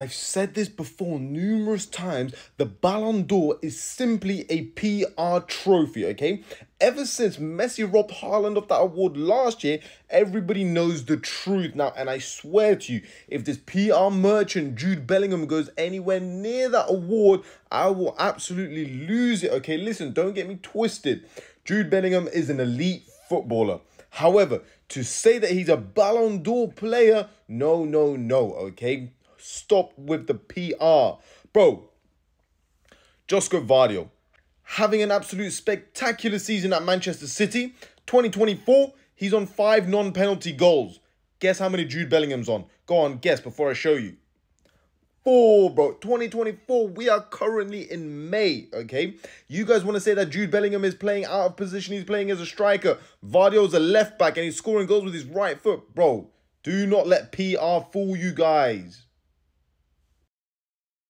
I've said this before numerous times. The Ballon d'Or is simply a PR trophy, okay? Ever since Messi robbed Haaland of that award last year, everybody knows the truth now. And I swear to you, if this PR merchant Jude Bellingham goes anywhere near that award, I will absolutely lose it, okay? Listen, don't get me twisted. Jude Bellingham is an elite footballer. However, to say that he's a Ballon d'Or player, no, no, no, okay? Stop with the PR. Bro, Josko Gvardiol, having an absolute spectacular season at Manchester City. 2024, he's on five non-penalty goals. Guess how many Jude Bellingham's on? Go on, guess before I show you. Four, bro. 2024, we are currently in May, okay? You guys want to say that Jude Bellingham is playing out of position. He's playing as a striker. Gvardiol's a left back and he's scoring goals with his right foot. Bro, do not let PR fool you guys.